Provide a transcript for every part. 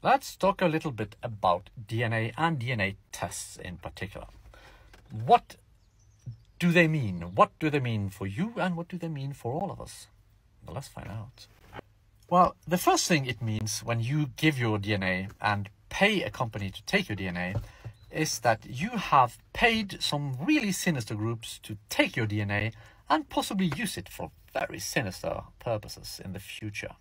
Let's talk a little bit about DNA and DNA tests in particular. What do they mean? What do they mean for you and what do they mean for all of us? Well, let's find out. Well, the first thing it means when you give your DNA and pay a company to take your DNA is that you have paid some really sinister groups to take your DNA and possibly use it for very sinister purposes in the future.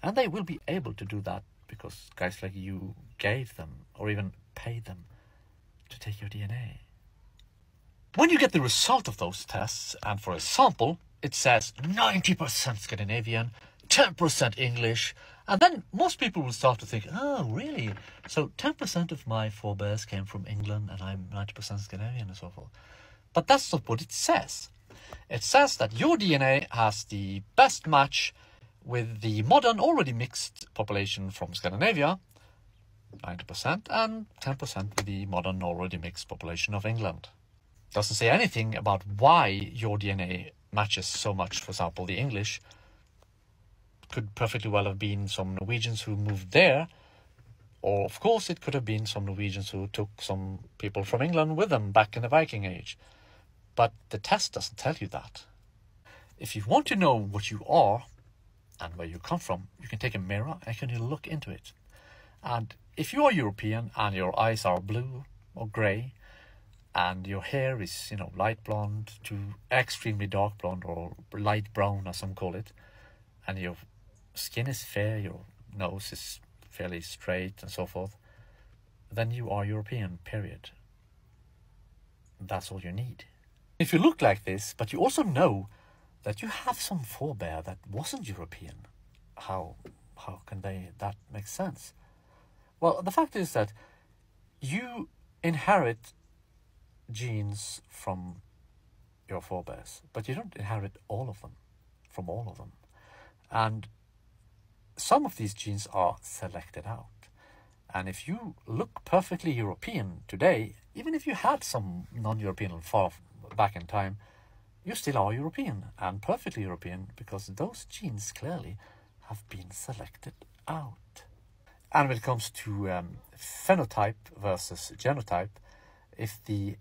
And they will be able to do that because guys like you gave them or even paid them to take your DNA. When you get the result of those tests, and for a sample, it says 90% Scandinavian, 10% English, and then most people will start to think, oh, really? So 10% of my forebears came from England and I'm 90% Scandinavian and so forth. But that's not what it says. It says that your DNA has the best match with the modern already mixed population from Scandinavia, 90%, and 10% with the modern already mixed population of England. Doesn't say anything about why your DNA matches so much, for example, the English. Could perfectly well have been some Norwegians who moved there, or of course it could have been some Norwegians who took some people from England with them back in the Viking Age. But the test doesn't tell you that. If you want to know what you are, and where you come from, you can take a mirror and you can look into it. And if you are European and your eyes are blue or grey, and your hair is, you know, light blonde to extremely dark blonde or light brown, as some call it, and your skin is fair, your nose is fairly straight, and so forth, then you are European, period. That's all you need. If you look like this, but you also know that you have some forebear that wasn't European. How how can they that make sense? Well, the fact is that you inherit genes from your forebears, but you don't inherit all of them from all of them. And some of these genes are selected out. And if you look perfectly European today, even if you had some non-European far back in time, you still are European and perfectly European because those genes clearly have been selected out. And when it comes to um, phenotype versus genotype, if the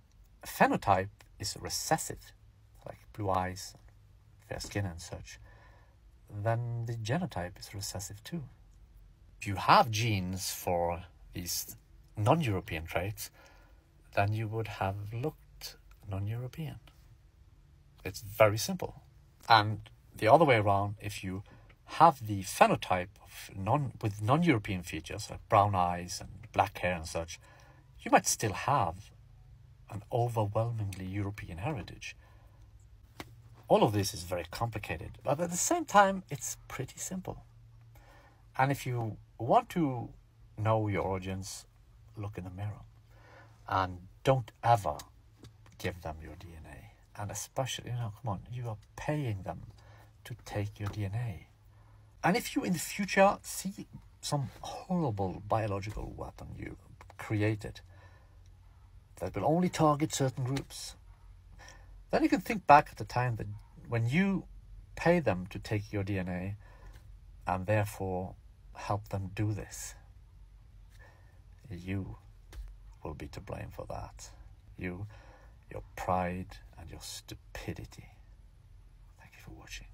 phenotype is recessive, like blue eyes, fair skin and such, then the genotype is recessive too. If you have genes for these non-European traits, then you would have looked non-European. It's very simple. And the other way around, if you have the phenotype of non with non-European features like brown eyes and black hair and such, you might still have an overwhelmingly European heritage. All of this is very complicated, but at the same time, it's pretty simple. And if you want to know your origins, look in the mirror and don't ever give them your DNA and especially, you know, come on, you are paying them to take your DNA. And if you in the future see some horrible biological weapon you created that will only target certain groups, then you can think back at the time that when you pay them to take your DNA and therefore help them do this, you will be to blame for that. You, your pride, and your stupidity. Thank you for watching.